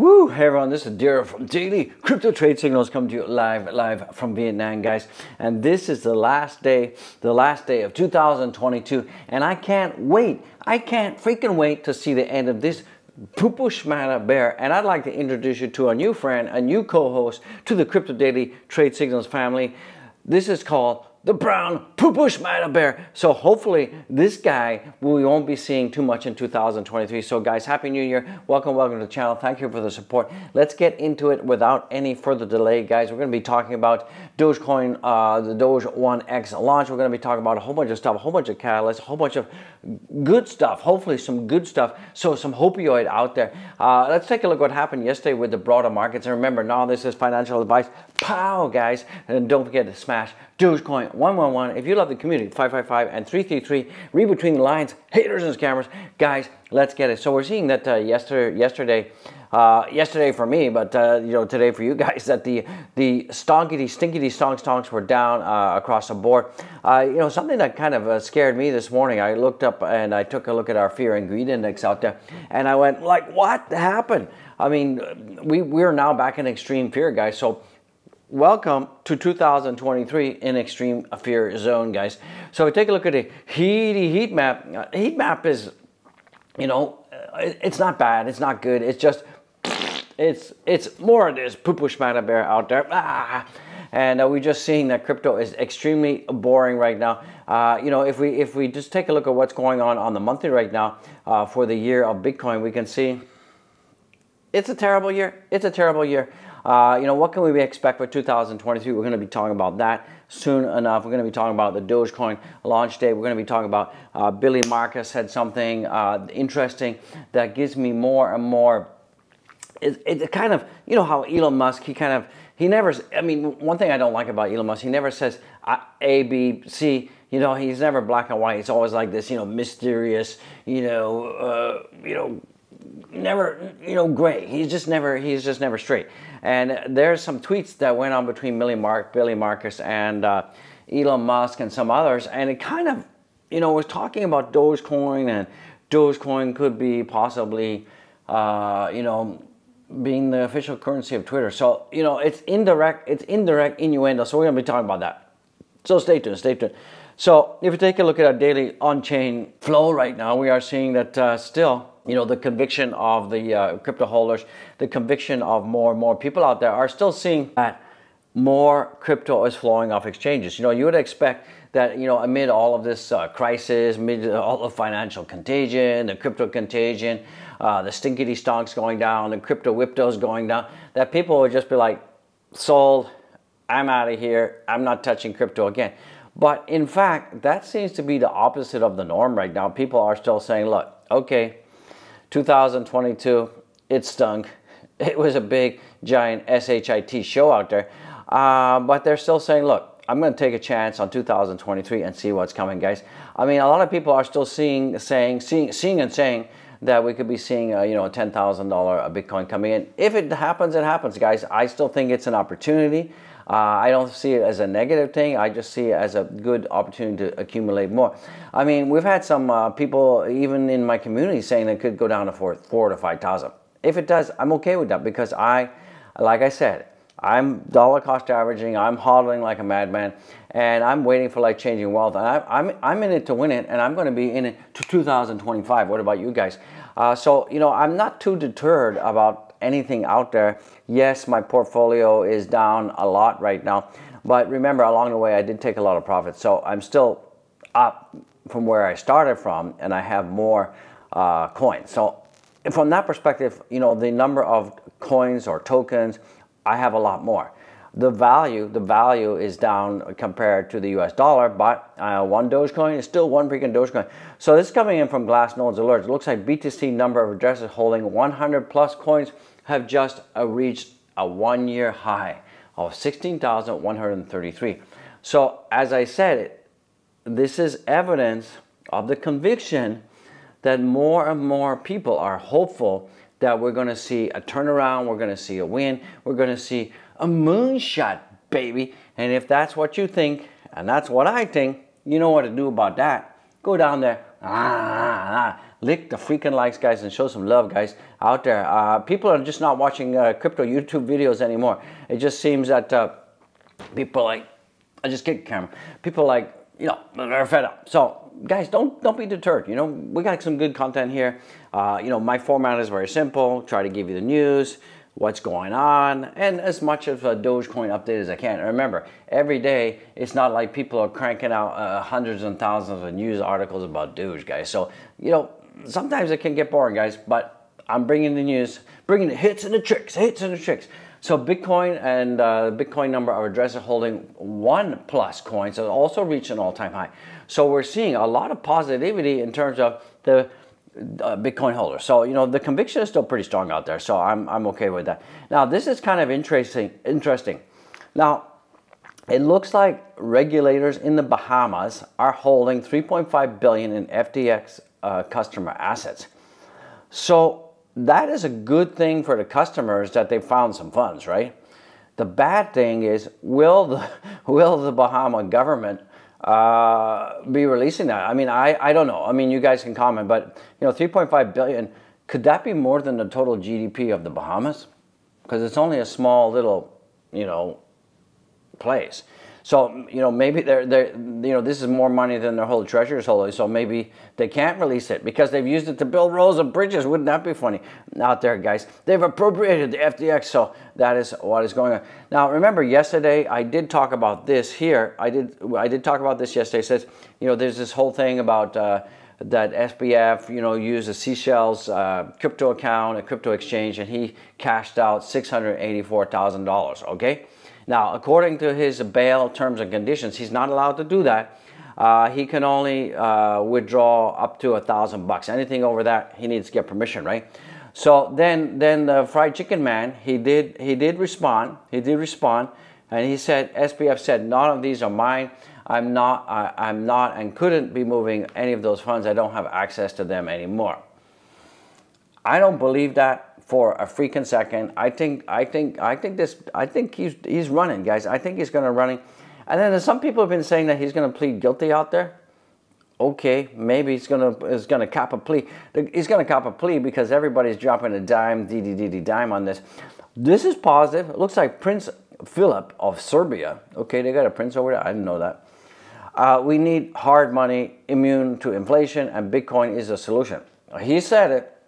Woo! Hey everyone, this is Daryl from Daily Crypto Trade Signals coming to you live, live from Vietnam, guys. And this is the last day, the last day of 2022, and I can't wait. I can't freaking wait to see the end of this Poo-poo Bear, and I'd like to introduce you to a new friend, a new co-host to the Crypto Daily Trade Signals family. This is called the brown poo-poo bear. So hopefully this guy we won't be seeing too much in 2023. So guys, happy new year. Welcome, welcome to the channel. Thank you for the support. Let's get into it without any further delay, guys. We're going to be talking about Dogecoin, uh, the Doge 1X launch. We're going to be talking about a whole bunch of stuff, a whole bunch of catalysts, a whole bunch of good stuff, hopefully some good stuff. So some opioid out there. Uh, let's take a look what happened yesterday with the broader markets. And remember, now this is financial advice. Pow, guys. And don't forget to smash Dogecoin 111. If you love the community, 555 and 333. Read between the lines, haters and scammers. Guys, let's get it. So we're seeing that uh, yesterday, yesterday uh, yesterday for me, but uh, you know today for you guys that the the stonkity stinkity stonk stonks were down uh, across the board. Uh, you know something that kind of uh, scared me this morning. I looked up and I took a look at our fear and greed index out there, and I went like, what happened? I mean, we we're now back in extreme fear, guys. So welcome to 2023 in extreme fear zone guys so we take a look at the heaty heat map uh, heat map is you know it's not bad it's not good it's just it's it's more of this poo poo bear out there. Ah. And uh, we're just seeing that crypto is extremely boring right now. Uh, you know, if we if we just take a look at what's going on on the monthly right now uh, for the year of Bitcoin, we can see it's a terrible year. It's a terrible year. Uh, you know, what can we expect for 2023? We're going to be talking about that soon enough. We're going to be talking about the Dogecoin launch day. We're going to be talking about uh, Billy Markus said something uh, interesting that gives me more and more it, it kind of, you know how Elon Musk, he kind of, he never, I mean, one thing I don't like about Elon Musk, he never says uh, A, B, C, you know, he's never black and white. It's always like this, you know, mysterious, you know, uh, you know, never, you know, gray. He's just never, he's just never straight. And there's some tweets that went on between Billy, Mark, Billy Markus and uh, Elon Musk and some others, and it kind of, you know, was talking about Dogecoin and Dogecoin could be possibly, uh, you know, being the official currency of Twitter. So, you know, it's indirect, it's indirect innuendo. So we're going to be talking about that. So stay tuned, stay tuned. So if you take a look at our daily on-chain flow right now, we are seeing that uh, still, you know, the conviction of the uh, crypto holders, the conviction of more and more people out there are still seeing that more crypto is flowing off exchanges. You know, you would expect that, you know, amid all of this uh, crisis, amid all the financial contagion, the crypto contagion, uh, the stinkity stonks going down, the crypto whiptos going down, that people would just be like, sold, I'm out of here, I'm not touching crypto again. But in fact, that seems to be the opposite of the norm right now. People are still saying, look, okay, 2022, it stunk. It was a big, giant SHIT show out there. Uh, but they're still saying, look, I'm going to take a chance on 2023 and see what's coming, guys. I mean, a lot of people are still seeing, saying, seeing, seeing and saying that we could be seeing, a, you know, a $10,000 Bitcoin coming in. If it happens, it happens, guys. I still think it's an opportunity. Uh, I don't see it as a negative thing. I just see it as a good opportunity to accumulate more. I mean, we've had some uh, people, even in my community, saying it could go down to four, four to 5,000. If it does, I'm okay with that because I, like I said, I'm dollar cost averaging, I'm hodling like a madman, and I'm waiting for like changing wealth. And I, I'm, I'm in it to win it, and I'm going to be in it to 2025. What about you guys? Uh, so, you know, I'm not too deterred about anything out there. Yes, my portfolio is down a lot right now, but remember, along the way, I did take a lot of profits. So I'm still up from where I started from, and I have more uh, coins. So from that perspective, you know, the number of coins or tokens I have a lot more. The value, the value is down compared to the US dollar, but uh, one Dogecoin is still one freaking Dogecoin. So this is coming in from Glassnode's alerts. It looks like BTC number of addresses holding 100 plus coins have just uh, reached a one year high of 16,133. So as I said, this is evidence of the conviction that more and more people are hopeful that we're going to see a turnaround, we're going to see a win, we're going to see a moonshot, baby. And if that's what you think, and that's what I think, you know what to do about that. Go down there, Ah, ah, lick the freaking likes, guys, and show some love, guys, out there. Uh, people are just not watching uh, crypto YouTube videos anymore. It just seems that uh, people like, I just get camera. People like, you know, they're fed up. So, guys, don't don't be deterred. You know, we got some good content here. Uh, you know, my format is very simple. Try to give you the news what's going on, and as much of a Dogecoin update as I can. remember, every day, it's not like people are cranking out uh, hundreds and thousands of news articles about Doge, guys. So, you know, sometimes it can get boring, guys, but I'm bringing the news, bringing the hits and the tricks, hits and the tricks. So Bitcoin and uh, Bitcoin number of addresses holding one plus coins has also reached an all-time high. So we're seeing a lot of positivity in terms of the uh, Bitcoin holders. So you know the conviction is still pretty strong out there. So I'm I'm okay with that. Now this is kind of interesting. Interesting. Now it looks like regulators in the Bahamas are holding 3.5 billion in FTX uh, customer assets. So that is a good thing for the customers that they found some funds, right? The bad thing is, will the will the Bahama government uh, be releasing that? I mean, I, I don't know. I mean, you guys can comment, but you know, 3.5 billion could that be more than the total GDP of the Bahamas? Because it's only a small little, you know, place. So you know maybe they're they you know this is more money than their whole treasurer's holding. So maybe they can't release it because they've used it to build roads of bridges. Wouldn't that be funny? Out there, guys, they've appropriated the FTX. So that is what is going on. Now remember, yesterday I did talk about this here. I did I did talk about this yesterday. It says you know there's this whole thing about. Uh, that SBF, you know, used a Seychelles uh, crypto account, a crypto exchange, and he cashed out $684,000, okay? Now, according to his bail terms and conditions, he's not allowed to do that. Uh, he can only uh, withdraw up to a thousand bucks. Anything over that, he needs to get permission, right? So then, then the fried chicken man, he did, he did respond. He did respond, and he said, SBF said, none of these are mine. I'm not, I, I'm not, and couldn't be moving any of those funds. I don't have access to them anymore. I don't believe that for a freaking second. I think I think I think this I think he's he's running, guys. I think he's to running. And then some people have been saying that he's to plead guilty out there. Okay, maybe he's to is to cop a plea. He's to cop a plea because everybody's dropping a dime, d d d d dime on this. This is positive. It looks like Prince Philip of Serbia. Okay, they got a prince over there. I didn't know that. Uh, we need hard money, immune to inflation, and Bitcoin is a solution. He said it.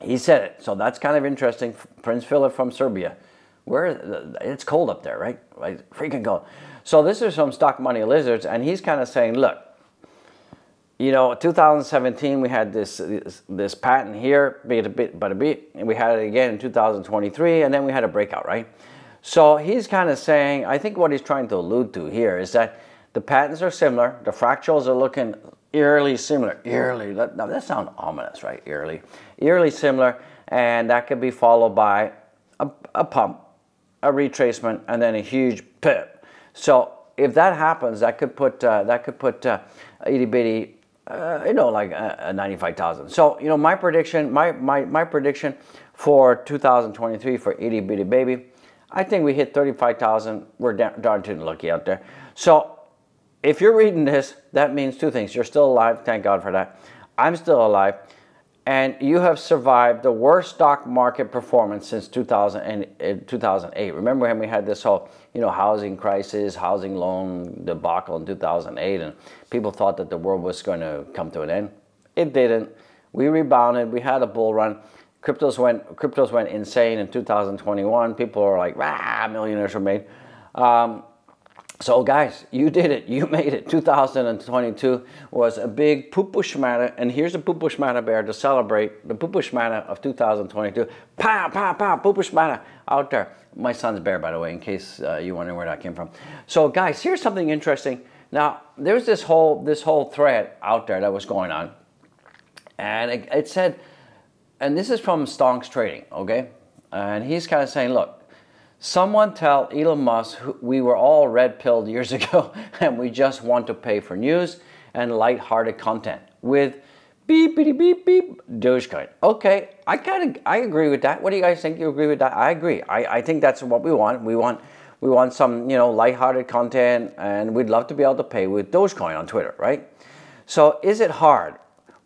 He said it. So that's kind of interesting. Prince Philip from Serbia. Where uh, it's cold up there, right? Right, freaking cold. So this is from Stock Money Lizards, and he's kind of saying, look, you know, 2017 we had this this, this patent here, bit a bit, but a bit, and we had it again in 2023, and then we had a breakout, right? So he's kind of saying, I think what he's trying to allude to here is that the patents are similar, the fractals are looking eerily similar. Eerily, that, now that sounds ominous, right? Eerily, eerily similar, and that could be followed by a, a pump, a retracement, and then a huge pip. So if that happens, that could put uh, that could put uh, itty bitty, uh, you know, like a, a ninety-five thousand. So you know, my prediction, my my my prediction for 2023 for itty bitty baby, I think we hit thirty-five thousand. We're darn too lucky out there. So if you're reading this, that means two things. You're still alive, thank God for that. I'm still alive. And you have survived the worst stock market performance since 2000 and, 2008. Remember when we had this whole, you know, housing crisis, housing loan debacle in 2008, and people thought that the world was going to come to an end. It didn't. We rebounded. We had a bull run. Cryptos went, cryptos went insane in 2021. People are like, ah, millionaires were made. Um, so guys, you did it. You made it. 2022 was a big pupushmata, and here's a pupushmata bear to celebrate the pupushmata of 2022. Pow, pow, pow, pupushmata out there. My son's bear, by the way, in case uh, you wonder where that came from. So guys, here's something interesting. Now, there's this whole this whole thread out there that was going on, and it, it said, and this is from Stonks Trading, okay, and he's kind of saying, look Someone tell Elon Musk we were all red pilled years ago and we just want to pay for news and light-hearted content with beep beep beep beep Dogecoin. Okay, I kind of I agree with that. What do you guys think? You agree with that? I agree. I, I think that's what we want. We want we want some you know light-hearted content and we'd love to be able to pay with Dogecoin on Twitter, right? So is it hard?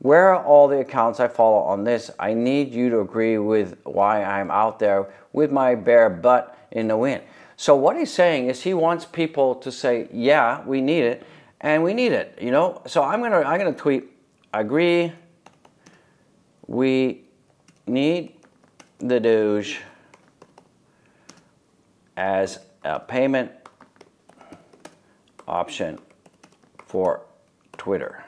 Where are all the accounts I follow on this? I need you to agree with why I'm out there with my bare butt in the wind. So what he's saying is he wants people to say, yeah, we need it, and we need it, you know? So I'm gonna, I'm gonna tweet, agree, we need the Doge as a payment option for Twitter.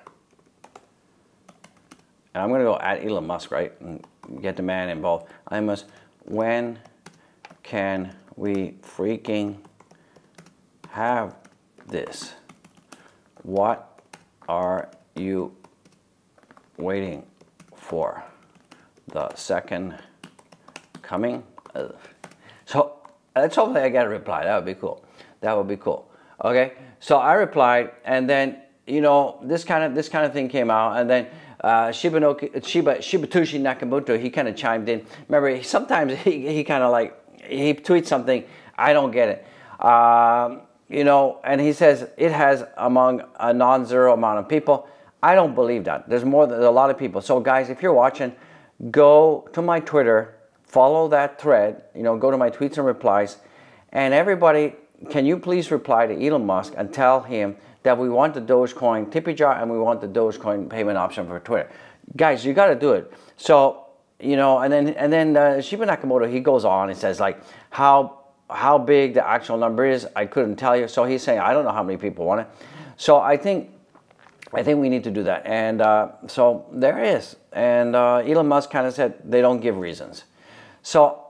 And I'm to go at Elon Musk, right? And get the man involved. I must, when can we freaking have this? What are you waiting for? The second coming? Ugh. So let's hopefully I get a reply. That would be cool. That would be cool. Okay. So I replied, and then you know this kind of this kind of thing came out, and then uh, Shibanoki, Shiba, Shibetoshi Nakamoto, he kind of chimed in. Remember, sometimes he, he kind of like, he tweets something, I don't get it. Um, you know, and he says it has among a non-zero amount of people. I don't believe that. There's more than a lot of people. So guys, if you're watching, go to my Twitter, follow that thread, you know, go to my tweets and replies, and everybody, can you please reply to Elon Musk and tell him that we want the Dogecoin tippy jar and we want the Dogecoin payment option for Twitter. Guys, you got to do it. So, you know, and then and then uh, Shiba Nakamoto, he goes on and says like how how big the actual number is, I couldn't tell you. So he's saying, I don't know how many people want it. So I think I think we need to do that. And uh, so there is. And uh, Elon Musk kind of said they don't give reasons. So,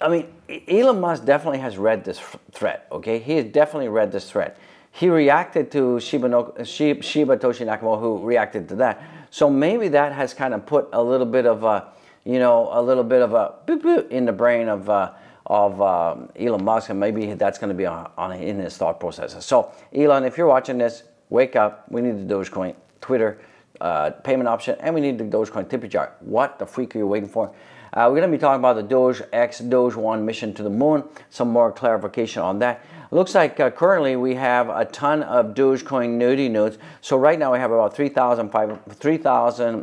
I mean, Elon Musk definitely has read this threat, okay? He has definitely read this threat he reacted to Shiba, Toshi Nakamoto, who reacted to that. So maybe that has kind of put a little bit of a, you know, a little bit of a boop, boop in the brain of uh, of um, Elon Musk, and maybe that's going to be on, on, in his thought processes. So, Elon, if you're watching this, wake up. We need the Dogecoin Twitter uh, payment option, and we need the Dogecoin tippy jar. What the freak are you waiting for? Uh, we're going to be talking about the Doge X Doge One mission to the moon. Some more clarification on that. Looks like uh, currently we have a ton of Dogecoin nudie nodes. So right now we have about 3,000, 3,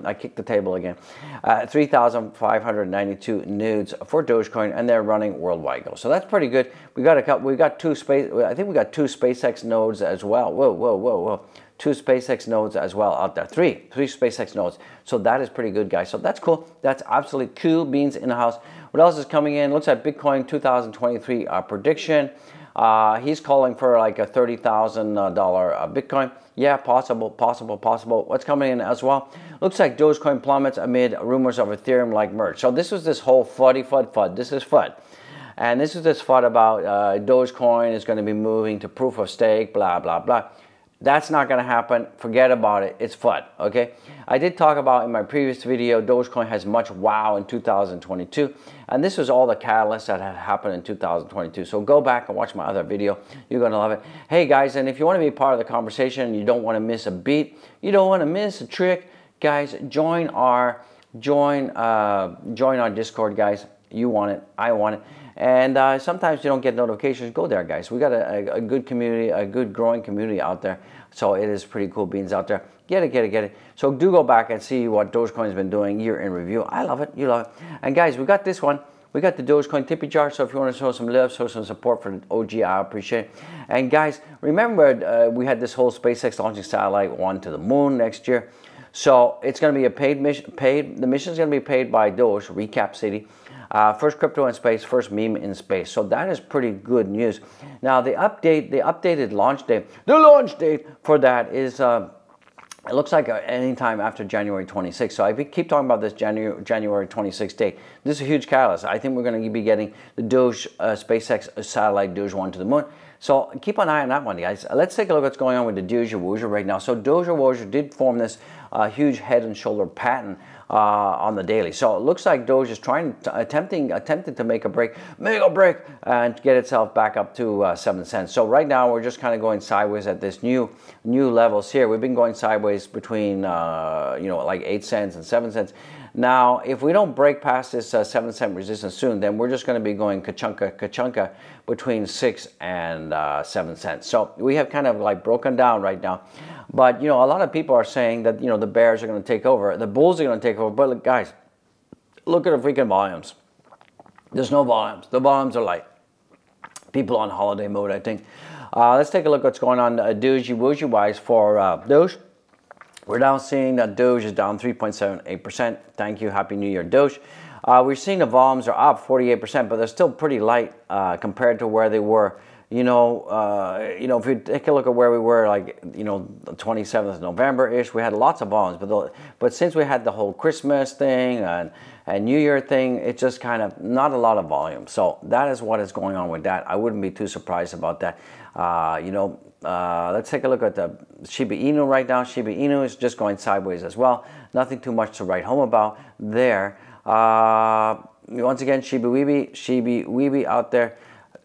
I kicked the table again, uh, 3,592 nudes for Dogecoin and they're running worldwide go. So that's pretty good. We got a couple, we got two space, I think we got two SpaceX nodes as well. Whoa, whoa, whoa, whoa two SpaceX nodes as well out there. Three, three SpaceX nodes. So that is pretty good, guys. So that's cool. That's absolutely cool beans in the house. What else is coming in? Looks like Bitcoin 2023 uh, prediction. Uh, he's calling for like a $30,000 uh, Bitcoin. Yeah, possible, possible, possible. What's coming in as well? Looks like Dogecoin plummets amid rumors of Ethereum like merge. So this was this whole fuddy fud fud. This is FUD. And this is this FUD about uh, Dogecoin is going to be moving to proof of stake, blah, blah, blah. That's not going to happen. Forget about it. It's FUD, okay? I did talk about in my previous video, Dogecoin has much wow in 2022. And this was all the catalysts that had happened in 2022. So go back and watch my other video. You're going to love it. Hey, guys, and if you want to be part of the conversation, you don't want to miss a beat, you don't want to miss a trick, guys, join our, join, uh, join our Discord, guys. You want it. I want it. And uh, sometimes you don't get notifications. Go there, guys. We got a, a, good community, a good growing community out there. So it is pretty cool beans out there. Get it, get it, get it. So do go back and see what Dogecoin's been doing year in review. I love it. You love it. And guys, we got this one. We got the Dogecoin tippy jar. So if you want to show some love, show some support for OG, I appreciate it. And guys, remember uh, we had this whole SpaceX launching satellite one to the moon next year. So it's going to be a paid mission. Paid. The mission is going to be paid by Doge, Recap City. Uh, first crypto in space, first meme in space. So that is pretty good news. Now the update, the updated launch date, the launch date for that is. Uh, it looks like uh, anytime after January 26th. So I keep talking about this January January 26th date. This is a huge catalyst. I think we're going to be getting the Doge uh, SpaceX satellite Doge one to the moon. So keep an eye on that one, guys. Let's take a look at what's going on with the Doja Woja right now. So Doja Woja did form this uh, huge head and shoulder pattern uh, on the daily. So it looks like Doge is trying, attempting, attempted to make a break, make a break, and get itself back up to uh, seven cents. So right now we're just kind of going sideways at this new, new levels here. We've been going sideways between, uh, you know, like eight cents and seven cents. Now, if we don't break past this uh, 7 cent resistance soon, then we're just going to be going kachunka, kachunka between 6 and uh, 7 cents. So we have kind of like broken down right now. But, you know, a lot of people are saying that, you know, the bears are going to take over. The bulls are going to take over. But, look, guys, look at the freaking volumes. There's no volumes. The volumes are light. People on holiday mode, I think. Uh, let's take a look what's going on uh, Doji Wooji wise for uh. We're now seeing that Doge is down 3.78%. Thank you. Happy New Year, Doge. Uh, we're seeing the volumes are up 48%, but they're still pretty light uh, compared to where they were. You know, uh, you know, if you take a look at where we were, like you know, the 27th of November ish, we had lots of volumes, but the, but since we had the whole Christmas thing and and New Year thing, it's just kind of not a lot of volume. So that is what is going on with that. I wouldn't be too surprised about that. Uh, you know, uh, let's take a look at the Shiba Inu right now. Shiba Inu is just going sideways as well. Nothing too much to write home about there. Uh, once again, Shiba Weeby, Shiba Weeby out there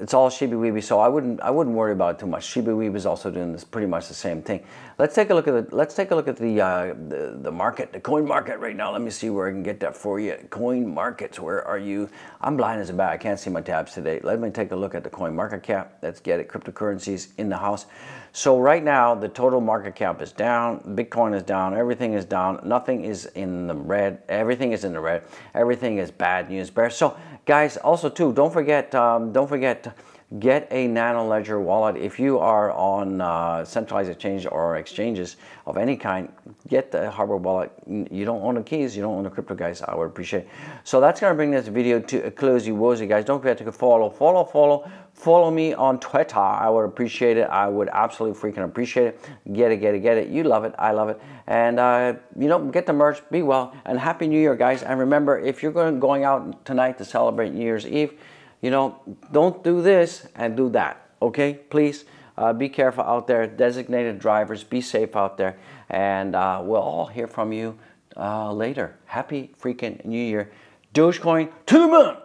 it's all Shiba Weeby, so I wouldn't I wouldn't worry about it too much. Shiba Weeby is also doing this pretty much the same thing. Let's take a look at the let's take a look at the uh, the, the market, the coin market right now. Let me see where I can get that for you. Coin markets, where are you? I'm blind as a bat. I can't see my tabs today. Let me take a look at the coin market cap. Let's get it. Cryptocurrencies in the house. So right now the total market cap is down. Bitcoin is down. Everything is down. Nothing is in the red. Everything is in the red. Everything is bad news bear. So guys, also too, don't forget um, don't forget get a Nano Ledger wallet. If you are on uh, centralized exchange or exchanges of any kind, get the hardware wallet. You don't own the keys, you don't own the crypto, guys. I would appreciate. It. So that's gonna bring this video to a close. You wozy guys. Don't forget to follow, follow, follow, follow me on Twitter. I would appreciate it. I would absolutely freaking appreciate it. Get it, get it, get it. You love it. I love it. And uh, you know, get the merch. Be well and happy New Year, guys. And remember, if you're going going out tonight to celebrate New Year's Eve you know, don't do this and do that, okay? Please uh, be careful out there. Designated drivers, be safe out there. And uh, we'll all hear from you uh, later. Happy freaking New Year. Dogecoin to the moon.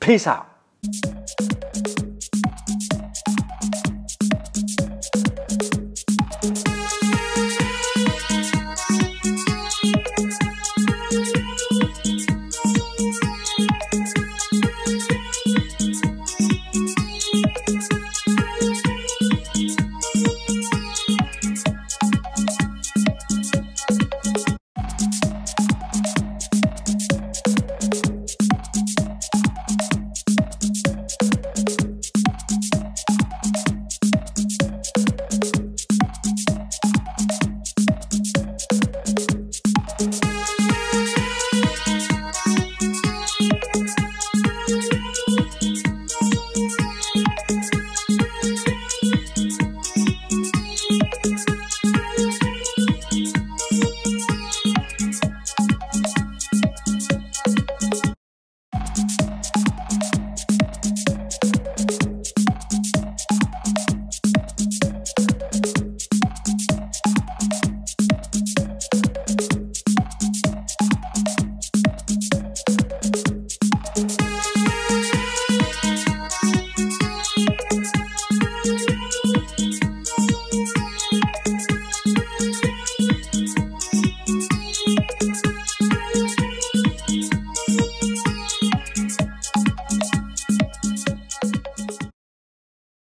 Peace out.